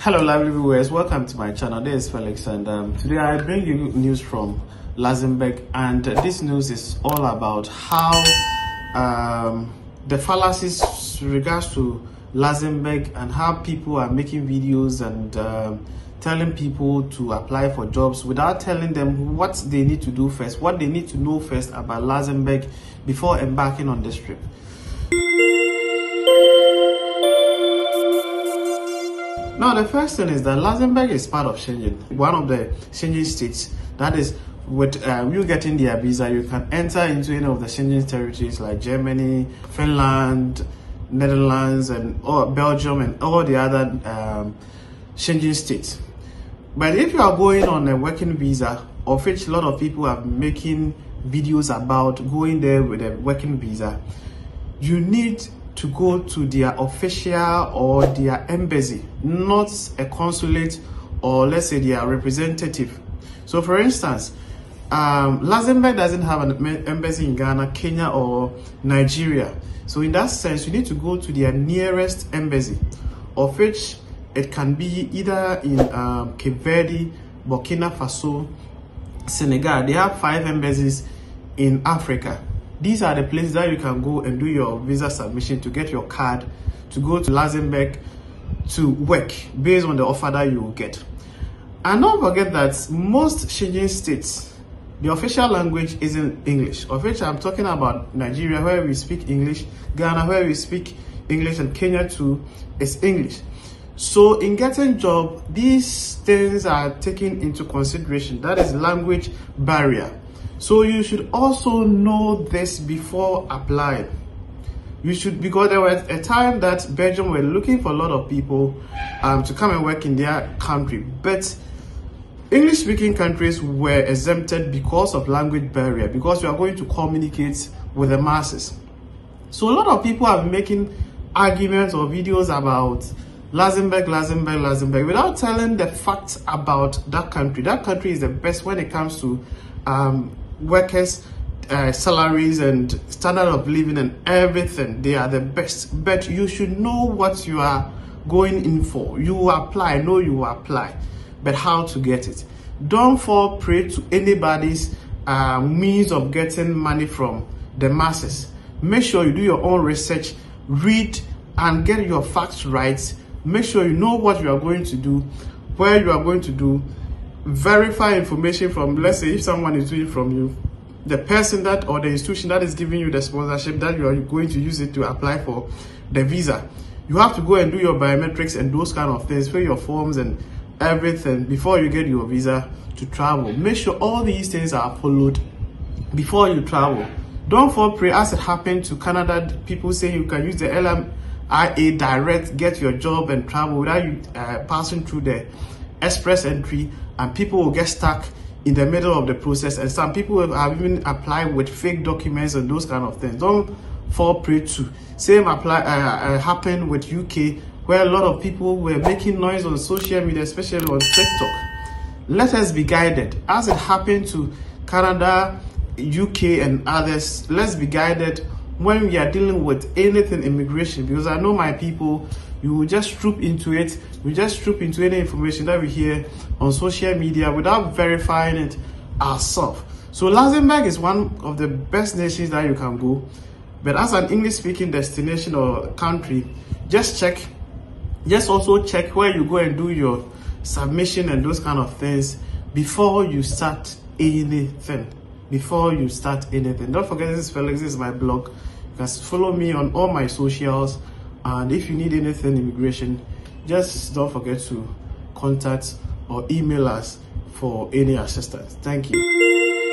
Hello, lovely viewers. Welcome to my channel. This is Felix, and um, today I bring you news from Luxembourg, and uh, this news is all about how um, the fallacies regards to Luxembourg and how people are making videos and um, telling people to apply for jobs without telling them what they need to do first, what they need to know first about Luxembourg before embarking on this trip. Now, the first thing is that Luxembourg is part of Schengen, one of the Schengen states. That is, with uh, you getting their visa, you can enter into any of the Schengen territories like Germany, Finland, Netherlands, and or Belgium, and all the other um, Schengen states. But if you are going on a working visa, of which a lot of people are making videos about going there with a working visa, you need to go to their official or their embassy, not a consulate or let's say their representative. So, for instance, um, Luxembourg doesn't have an embassy in Ghana, Kenya, or Nigeria. So, in that sense, you need to go to their nearest embassy, of which it can be either in um, Cape Verde, Burkina Faso, Senegal. They have five embassies in Africa. These are the places that you can go and do your visa submission to get your card to go to Luxembourg to work based on the offer that you will get. And don't forget that most Schengen states, the official language isn't English, of which I'm talking about Nigeria, where we speak English, Ghana, where we speak English, and Kenya too is English. So in getting job, these things are taken into consideration. That is language barrier. So you should also know this before applying. You should, because there was a time that Belgium were looking for a lot of people um, to come and work in their country, but English speaking countries were exempted because of language barrier, because you are going to communicate with the masses. So a lot of people are making arguments or videos about Luxembourg, Luxembourg, Luxembourg, without telling the facts about that country. That country is the best when it comes to um, workers' uh, salaries and standard of living and everything. They are the best. But you should know what you are going in for. You apply, know you apply, but how to get it. Don't fall prey to anybody's uh, means of getting money from the masses. Make sure you do your own research, read and get your facts right. Make sure you know what you are going to do, where you are going to do, verify information from, let's say, if someone is doing from you, the person that or the institution that is giving you the sponsorship that you are going to use it to apply for the visa. You have to go and do your biometrics and those kind of things, fill your forms and everything before you get your visa to travel. Make sure all these things are followed before you travel. Don't fall prey as it happened to Canada. People say you can use the LMIA direct, get your job and travel without you uh, passing through the express entry and people will get stuck in the middle of the process. And some people have even applied with fake documents and those kind of things. Don't fall prey to. Same apply uh, uh, happened with uk where a lot of people were making noise on social media especially on tiktok. Let us be guided. As it happened to canada uk and others let's be guided when we are dealing with anything immigration because i know my people you will just troop into it. We just troop into any information that we hear on social media without verifying it ourselves. So luxembourg is one of the best nations that you can go. But as an english speaking destination or country just check just also check where you go and do your submission and those kind of things before you start anything. Before you start anything. Don't forget this is felix this is my blog. You can follow me on all my socials and if you need anything immigration just don't forget to contact or email us for any assistance. Thank you